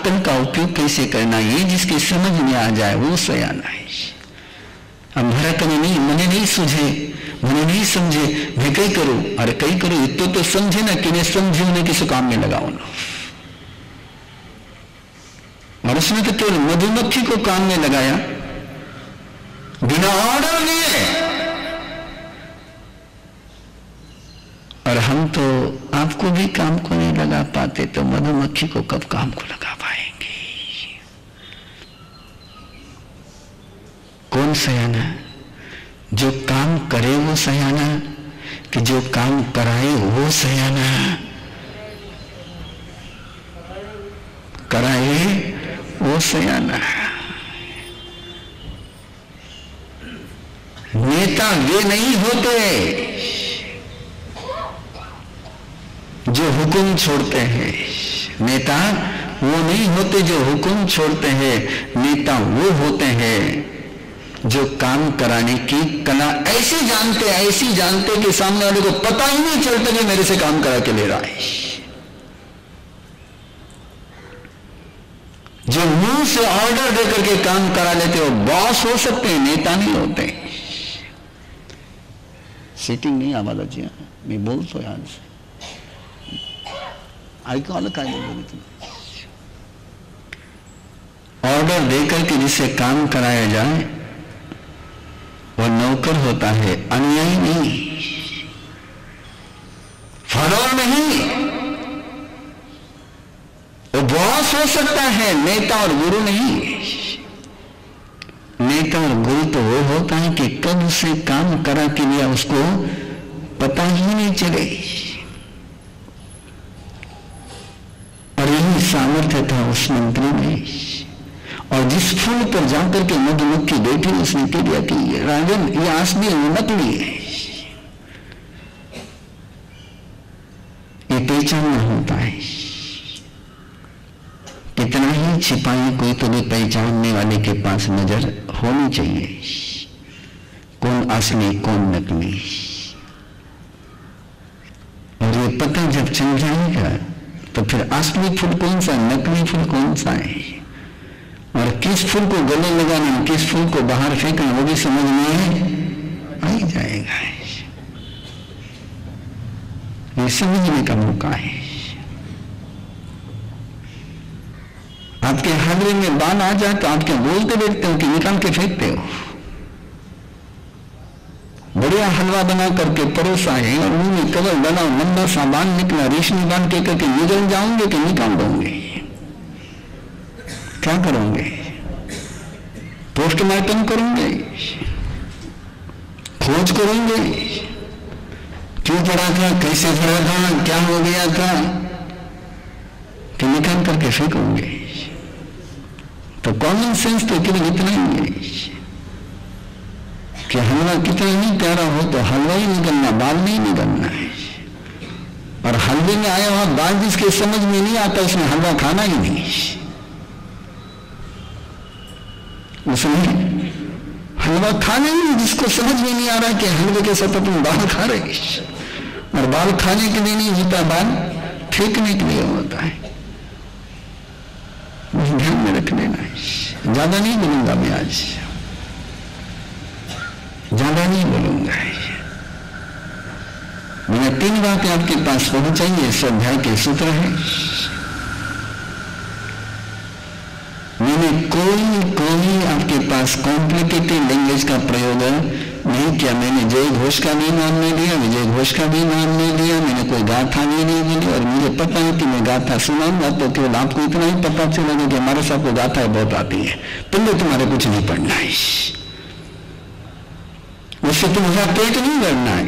अक्कल का उपयोग कैसे करना ये जिसकी समझ में आ जाए, वो सयाना है अब भरा कभी नहीं मैंने नहीं सूझे, मैंने नहीं समझे मैं कई करूँ, अरे कई करो इतो तो समझे ना कि मैं समझे उन्हें किसी काम में लगाओ ना। और उसने तो केवल मधुमक्खी को काम में लगाया। बिना ऑर्डर लिए और हम तो आपको भी काम को नहीं लगा पाते तो मधुमक्खी को कब काम को लगा पाएँगे? कौन सयाना? जो काम करे वो सयाना, कि जो काम कराए वो सयाना। कराए वो सयाना। नेता वे नहीं होते। जो हुक्म छोड़ते हैं। नेता वो नहीं होते जो हुक्म छोड़ते हैं। नेता वो होते हैं जो काम कराने की कला ऐसे जानते, ऐसी जानते कि सामने वाले को पता ही नहीं चलता कि मेरे से काम करा के ले रहा है। जो मुँह से ऑर्डर देकर के काम करा लेते हो बॉस हो सकते हैं, नेता नहीं होते। सीटिंग नहीं आवाज़ जी मैं बोल तो याद से। आलं काय ऑर्डर देकर के जिसे काम कराया जाए, वो नौकर होता है, अनुयायी नहीं। फॉलोअर नहीं। वो बॉस हो सकता है, नेता और गुरु नहीं। नेता और गुरु तो वो होता है कि कब उसे काम करा के लिया, उसको पता ही नहीं चले और यही सामर्थ्य था उस मंत्री में। और जिस फूल पर जाकर के मधुमक्खी बैठी, उसने कह दिया कि राजन, ये आसमी है नकली है ये पहचानना होता है कितना ही छिपाई कोई तो भी पहचानने वाले के पास नज़र होनी चाहिए। कौन असली कौन नकली। और ये पता जब चल जाएगा तो फिर असली फूल कौन सा है? नकली फूल कौन सा है? और किस फूल को गले लगाना किस फूल को बाहर फेंकना वो भी समझ में आ जाएगा। ये समझने का मौका है। आपके हलवे में बाल आ जाए तो आपके बोलते देखते हो कि निकाल के फेंकते हो। बढ़िया हलवा बना करके परोसा है, और मुँह में कवर बना लंबा सा बाल निकला, रेशमी बाल के करके निकल जाओगे कि निकाल दोगे? क्या करोगे? पोस्टमार्टम करोगे? खोज करोगे? क्यों पड़ा था? कैसे पड़ा था? क्या हो गया था? कि निकाल करके फेंकोगे? तो कॉमन सेंस तो केवल इतना ही है। कि हलवा कितना ही प्यारा हो तो हलवा ही निकलना, बाल नहीं निकलना है। और हलवे में आया हुआ बाल जिसके समझ में नहीं आता, उसने हलवा खाना ही नहीं। उसने हलवा खाना ही नहीं, जिसको समझ में नहीं आ रहा कि हलवे के साथ तुम बाल खा रहे और बाल खाने के लिए नहीं होता बाल, फेंकने के लिए होता है। ध्यान में रख लेना है। ज़्यादा नहीं बोलूँगा मैं आज। ज़्यादा नहीं बोलूँगा। मैंने तीन बातें आपके पास पहुंचाई इस अध्याय के सूत्र है। मैंने कोई कोई आपके पास कॉम्प्लिकेटेड लैंग्वेज का प्रयोग नहीं किया। मैंने जय घोष का भी नाम नहीं लिया, विजय घोष का भी नाम नहीं लिया, मैंने कोई गाथा भी नहीं बोली और मुझे पता है कि मैं गाथा सुनाऊँगा तो केवल आपको इतना ही पता चलेगा कि हमारे साथ को गाथा बहुत आती है। पहले तुम्हारे कुछ नहीं पढ़ना है। उससे तुम्हारा पेट नहीं भरना है।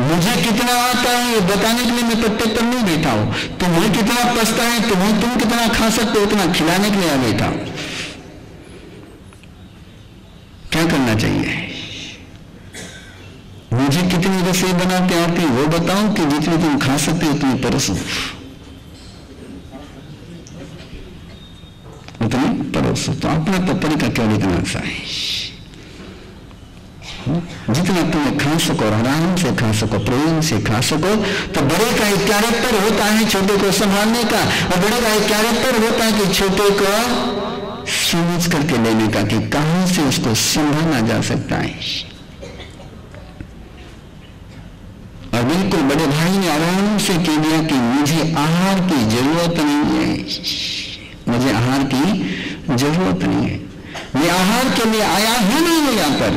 मुझे कितना आता है ये बताने के लिए मैं पत्ते पर नहीं बैठा हूँ। तुम्हें कितना पसता है, तुम्हें तुम कितना खा सकते हो, उतना खिलाने के लिए बैठा हूँ। क्या करना चाहिए? मुझे कितनी रसोई बनाते आती वो बताओ कि जितनी तुम खा सकते हो, उतनी परोसो। उतनी परोसो। तो अपना तो का क्या सा है? जितना तुम्हें खा सको आराम से खा सको प्रेम से खा सको तो बड़े का एक कैरेक्टर होता है छोटे को संभालने का और बड़े का एक कैरेक्टर होता है कि छोटे को समझ करके लेने का कि कहाँ से उसको संभाला जा सकता है। और बिल्कुल बड़े भाई ने आराम से कह दिया कि मुझे आहार की ज़रूरत नहीं है। मुझे आहार की ज़रूरत नहीं है। मैं आहार के लिए आया ही नहीं यहाँ पर।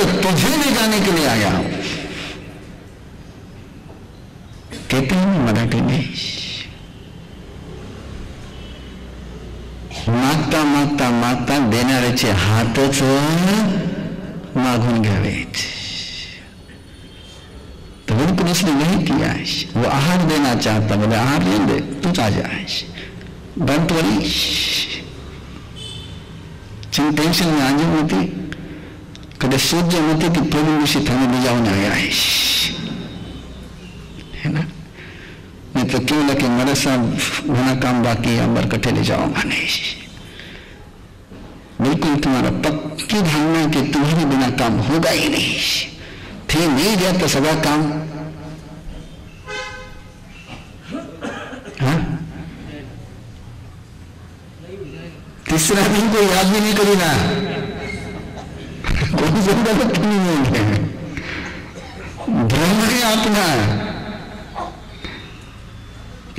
तो तुझे ले जाने के लिए आया हूँ। कहते हैं मराठी में मागता मागता मागता देणाऱ्याचे हातच तो मागून घ्यावेत तो बिल्कुल उसने नहीं किया है। वो आहार देना चाहता बोले, आहार नहीं दे, तू आ जाए डोंट तो चिंतेशन में आज होती કદાચ સૂર્ય નથી કે પ્રભુ વિશે તમે બીજાઓને आया है ना मैं तो क्यों लगे मेरे साथ घना काम बाकी अंबर कटे ले जाऊंगा नहीं बिल्कुल तुम्हारा पक्की धारणा कि तुम्हारे बिना काम होगा ही नहीं थे नहीं गया तो सगा काम तीसरा दिन कोई याद भी नहीं करी ना कोई ज़रूरत नहीं है भ्रम है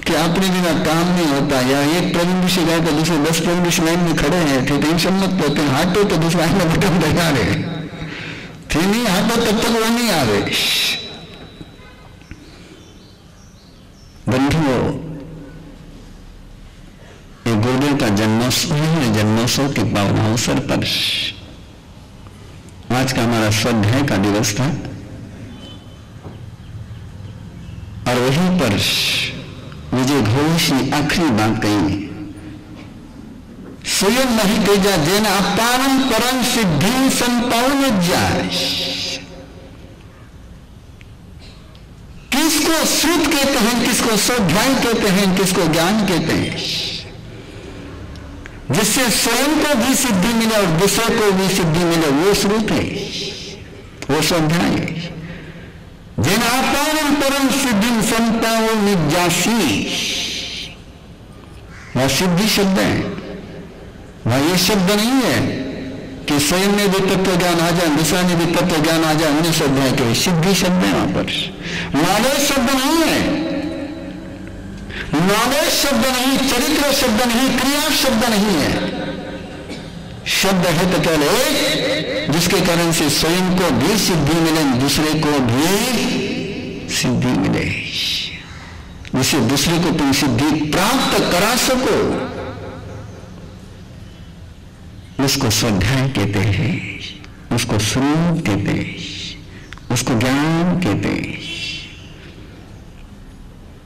कि अपने बिना काम नहीं होता, या एक प्रवीण ऋषि गए तो दूसरे दस ऋषि लाइन में खड़े हैं थे टेंशन मत लेते हाटो तो दूसरा आने बटन लगा रहे थे नहीं, हाटो तब तक वो नहीं आ रहे। बंधुओं गुरुदेव का जन्मोत्सव है, जन्मोत्सव के पावन अवसर पर। आज का हमारा स्वाध्याय का दिवस था। और वहीं पर विजय घोष ने आखिरी बात कही। स्वयं नहीं तेजा जैन अपारम परम सिद्धि संपावन किसको श्रुत कहते हैं, किसको स्वाध्याय कहते हैं, किसको ज्ञान कहते हैं? जिससे स्वयं को भी सिद्धि मिले और दूसरे को भी सिद्धि मिले, वो स्वरूप है। वो स्वाध्याय है जिन आपान परम सिद्धि संताओं निजासी वह सिद्धि शब्द है। वह ये शब्द नहीं है कि स्वयं में भी तत्व ज्ञान आ जाए, दूसरा में भी तत्व ज्ञान आ जाए, अन्य उन्हें स्वाध्याय के सिद्धि शब्द है वहाँ पर। नॉलेज शब्द नहीं है। नॉलेज शब्द नहीं, चरित्र शब्द नहीं, क्रिया शब्द नहीं है। शब्द है तो एक जिसके कारण से स्वयं को भी सिद्धि मिले, दूसरे को भी सिद्धि मिले। जिसे दूसरे को तुम सिद्धि प्राप्त करा सको, उसको स्वाध्याय कहते हैं, उसको स्वरूप कहते हैं, उसको ज्ञान कहते हैं।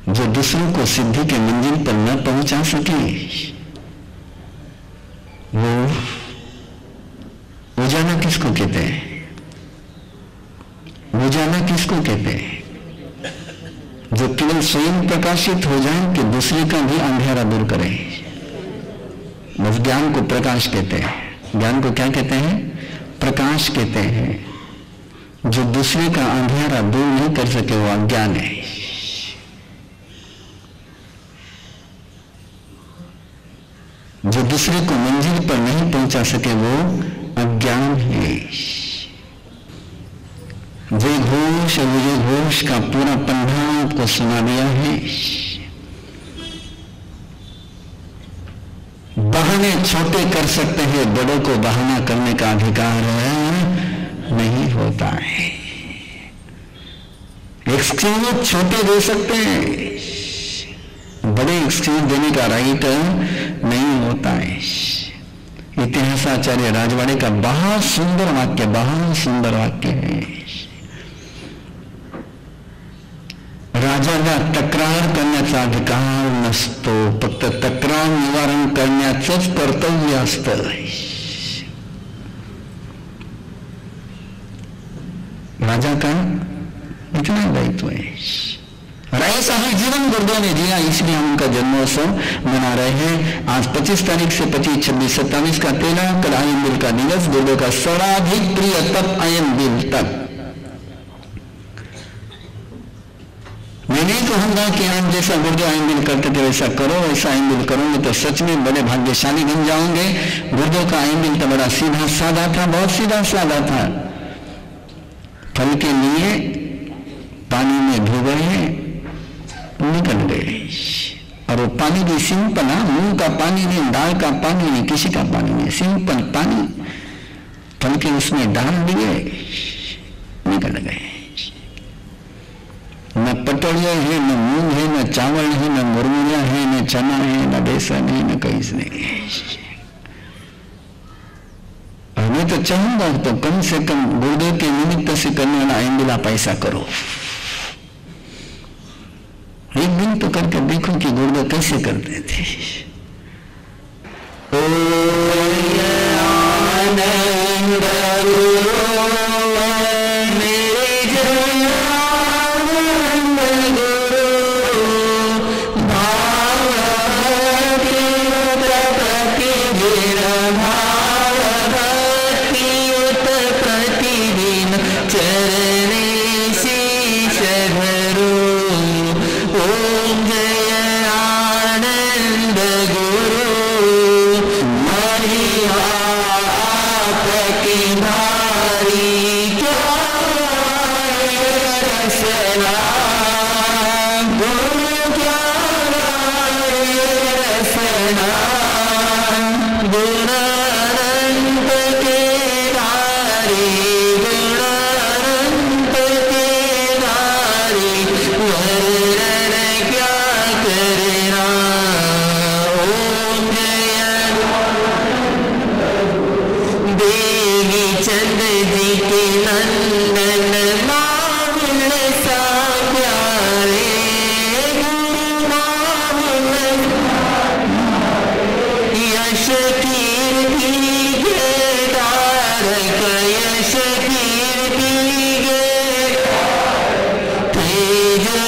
जो दूसरों को सिद्धि के मंजिल पर न पहुँचा सके, वो उजाला किसको कहते हैं? उजाला किसको कहते हैं? जो केवल स्वयं प्रकाशित हो जाए कि दूसरे का भी अंधेरा दूर करें। बस ज्ञान को प्रकाश कहते हैं। ज्ञान को क्या कहते हैं? प्रकाश कहते हैं। जो दूसरे का अंधेरा दूर नहीं कर सके, वो अज्ञान है। जो दूसरे को मंजिल पर नहीं पहुँचा सके वो अज्ञान है। जय घोष और विजय घोष का पूरा पंधा आपको सुना दिया है। बहाने छोटे कर सकते हैं, बड़ों को बहाना करने का अधिकार नहीं होता है। एक्सक्यूज छोटे दे सकते हैं। बड़े एक्सक्यूज देने का राइट नहीं होता है इतिहासाचार्य राजवाड़े का बहुत सुंदर वाक्य, बहुत सुंदर वाक्य है। राजाला तक्रार करण्याचा अधिकार नसतो फक्त तक्रार निवारण करण्याचंच कर्तव्य असत राजा का इतना दायित्व है राय ऐसा ही गुरुदेव ने जिया इसलिए हम उनका जन्मोत्सव मना रहे हैं। आज 25 तारीख से 25 छब्बीस सत्तावीस का तेरह कल आयन बिल का दिवस गुरुदेव का सर्वाधिक प्रिय तप आयन बिल तक मैं नहीं कहूँगा कि आप जैसा गुरुदेव आयन बिल करते थे, वैसा करो, वैसा आयन बिल करोगे तो सच में बड़े भाग्यशाली बन जाओगे। गुरुदेव का आयन बिल तो बड़ा सीधा साधा था, बहुत सीधा साधा था। फल के लिए पानी में डूबे निकल गए और वो पानी भी सिंपल हाँ मुँह का पानी नहीं, दाल का पानी नहीं, किसी का पानी नहीं, सिंपल पानी। फल के उसमें डाल दिए निकल गए। न पटोड़िया है, न मूंग है, न चावल है, न मुरमुरिया है, न चना है, न बेसन है, न कहीं नहीं मैं तो चाहूँगा तो कम से कम गुरुदेव के निमित्त से करने वाला आइंदिला पैसा करो। एक दिन तो करके देखो कि गुरुदेव कैसे करते थे। ओ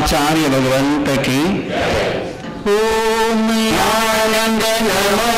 आचार्य भगवंत की। ओम आनंद नमो।